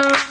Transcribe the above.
you